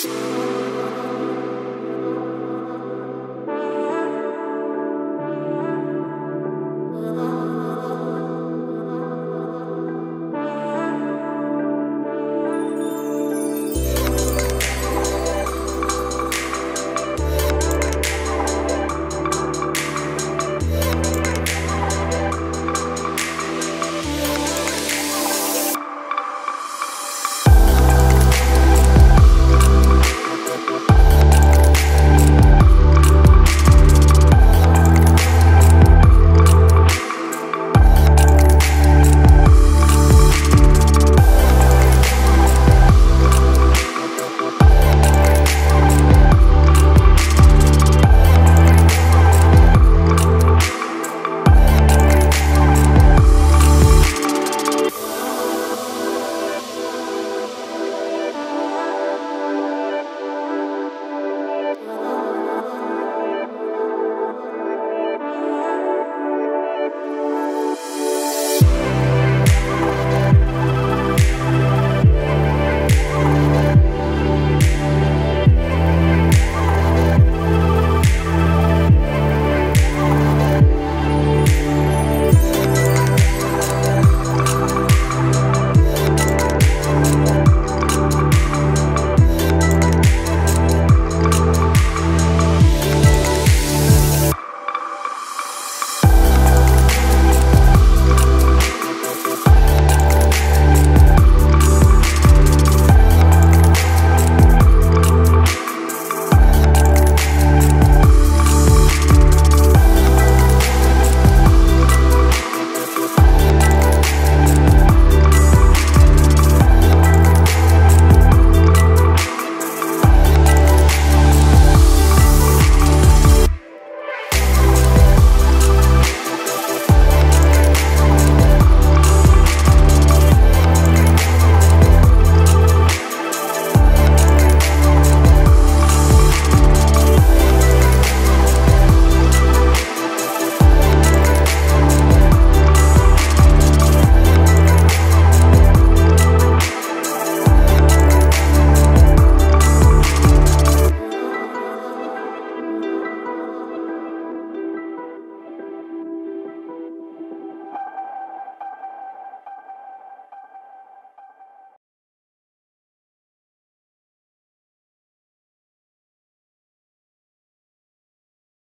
Peace.